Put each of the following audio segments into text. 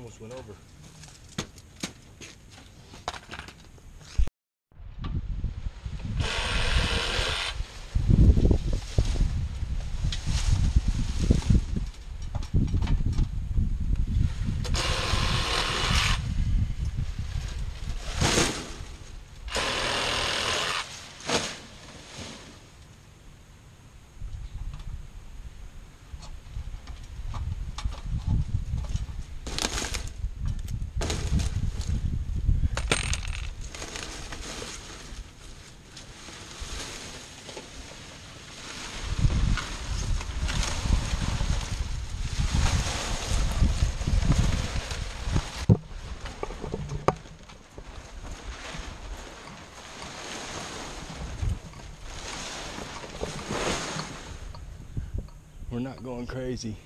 almost went over. We're not going crazy.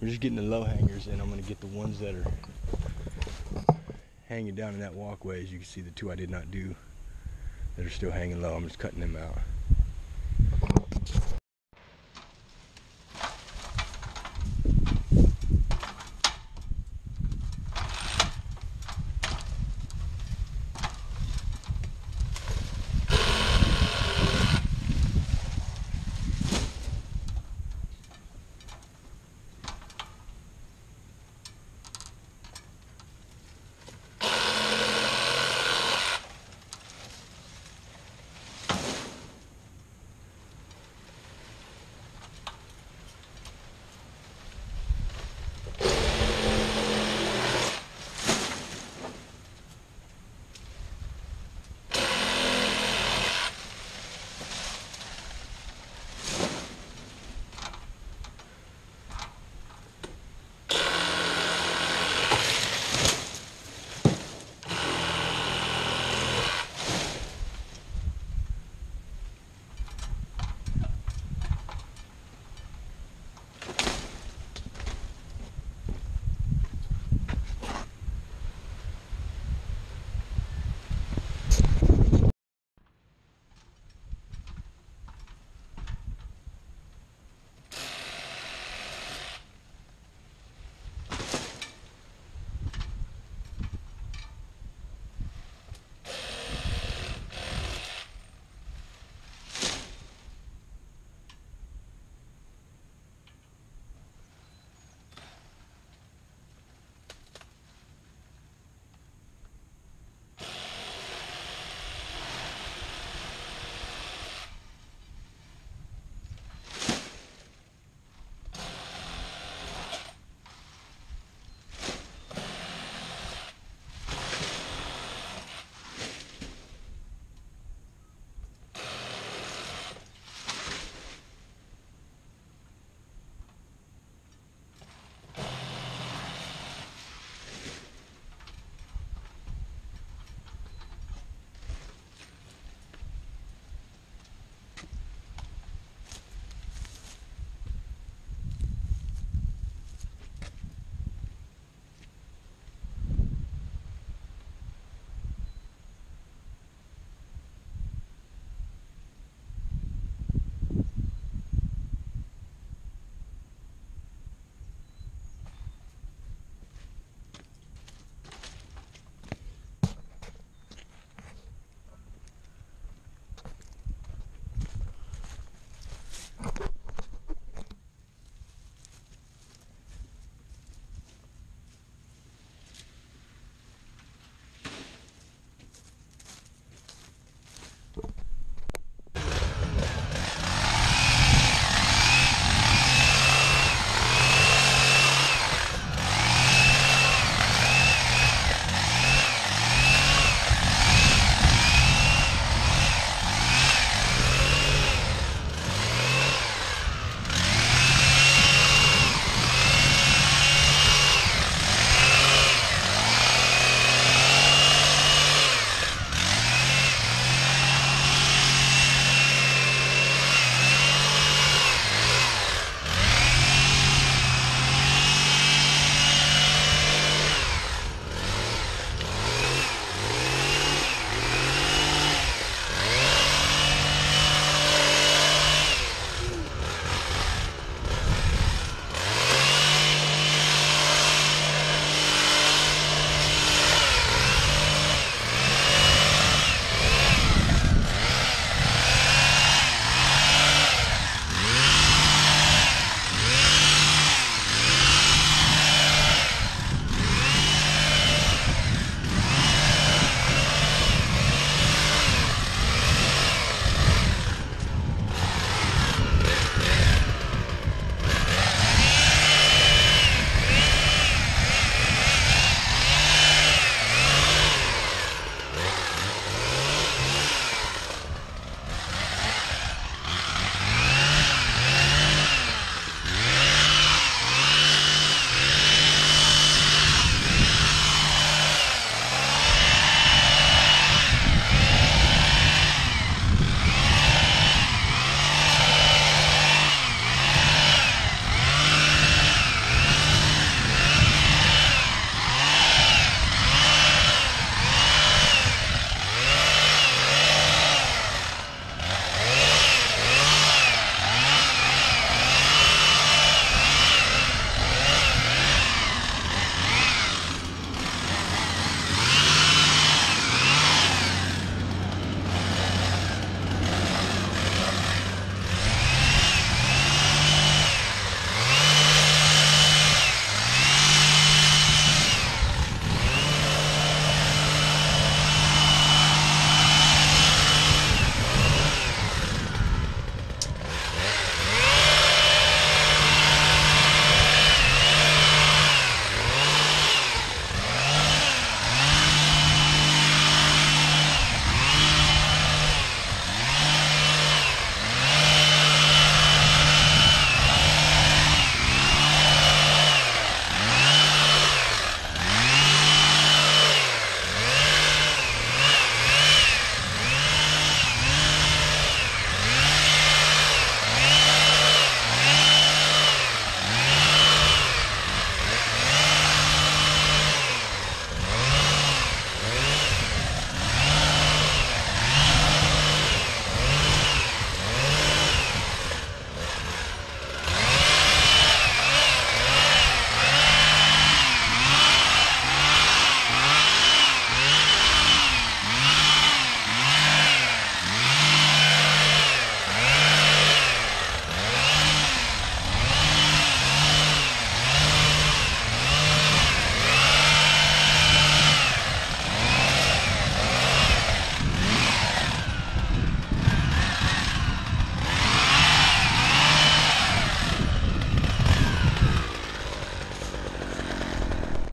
We're just getting the low hangers and I'm gonna get the ones that are hanging down in that walkway. As you can see, the two I did not do that are still hanging low, I'm just cutting them out.